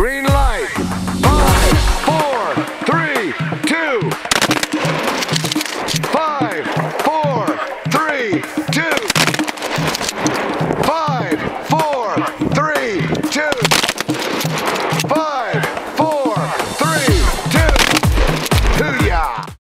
Green light. Five, four, three, two. Five, four, three, two. Five, four, three, two.